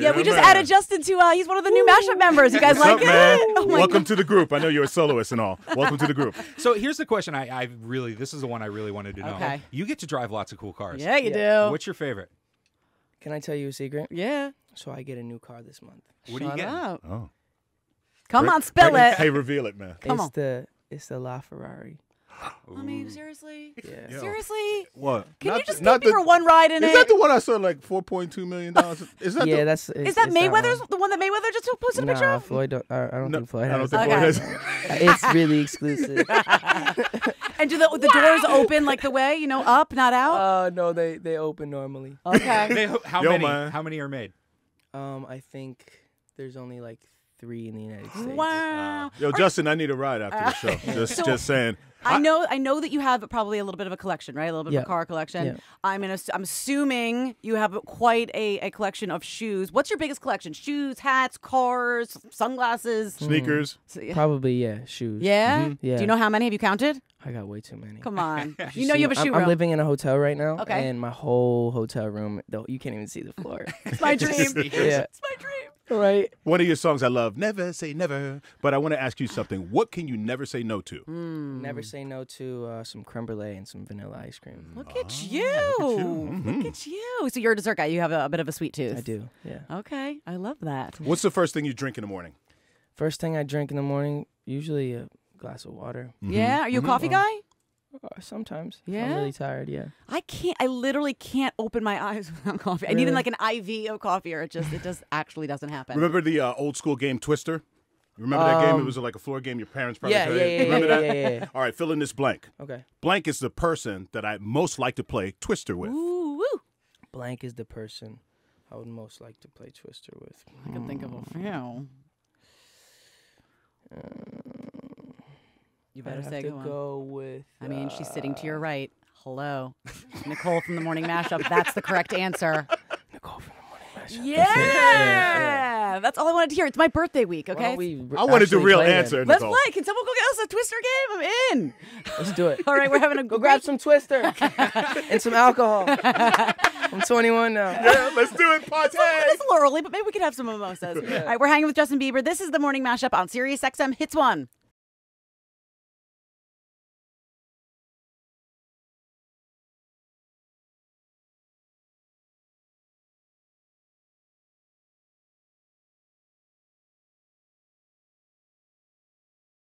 Yeah, we just man. added Justin to. Uh, he's one of the new mashup members. You guys What's like up, it? man? Oh my Welcome to the group. I know you're a soloist and all. Welcome to the group. So here's the question. I, I really, this is the one I really wanted to know. Okay. You get to drive lots of cool cars. Yeah, you Yeah. do. What's your favorite? Can I tell you a secret? yeah. So I get a new car this month. What do you Shut get? up. Oh. Come Bring- on, spill bring- it. Hey, reveal it, man. Come it's on. the it's the LaFerrari. I mean, seriously? Yeah. Yo. Seriously? What? Can Not you just the- not take me the- for one ride in Is it? that the one I saw like four point two million dollars? Is that yeah, the, that's Is that Mayweather's the one that Mayweather just posted a picture Nah, of? Floyd. Don't, I, I don't No, think Floyd I don't has think it. Floyd Okay. has. it's really exclusive. And do the, the doors open like the way, you know, up, not out? uh, no, they they open normally. Okay. They, how Yo, many? man. How many are made? Um, I think there's only like three in the United States. Wow. Yo, Justin, I need a ride after the uh, show. Just, So- just saying. I know, I know that you have probably a little bit of a collection, right? A little bit of Yeah. a car collection. Yeah. I'm gonna, I'm assuming you have quite a, a collection of shoes. What's your biggest collection? Shoes, hats, cars, sunglasses. Hmm. Sneakers. So- Probably yeah, shoes. Yeah? Yeah. Do you know how many have you counted? I got way too many. Come on. you See, know you have a I'm, shoe I'm room. living in a hotel right now. Okay. And my whole hotel room, though, you can't even see the floor. it's my dream. yeah. It's my dream. Right. One of your songs I love, Never Say Never. But I want to ask you something. What can you never say no to? Hmm. Never say no to uh, some creme brulee and some vanilla ice cream. Look at you. Look at you. So you're a dessert guy. You have a, a bit of a sweet tooth. I do. Yeah. Okay. I love that. What's the first thing you drink in the morning? First thing I drink in the morning, usually a glass of water. Yeah. Are you a coffee guy? Uh, sometimes. Yeah? I'm really tired. Yeah. I can't. I literally can't open my eyes without coffee. I need Really? like an IV of coffee, or it just it just actually doesn't happen. Remember the uh, old school game Twister? You remember that game? It Um, was like a floor game. Your parents probably Yeah, played. yeah, yeah, Remember yeah, that? yeah, yeah, yeah. All right, fill in this blank. Okay. Blank is the person that I most like to play Twister with. Ooh, woo. Blank is the person I would most like to play Twister with. I can think of a few. You I'd better have say to go go with. I mean, she's sitting to your uh, right. Hello, Nicole from the Morning Mashup. That's the correct answer. Nicole from the morning mashup. Yeah, that's all I wanted to hear. It's my birthday week. Okay, don't we r- I wanted the real play then? answer, let's play. Can someone go get us a Twister game? I'm in. Let's do it. All right, we're having a Go grab some Twister and some alcohol. I'm 21 now. Yeah, let's do it, party. It's a little early, but maybe we could have some mimosas. All right, we're hanging with Justin Bieber. This is the morning mashup on Sirius XM Hits One.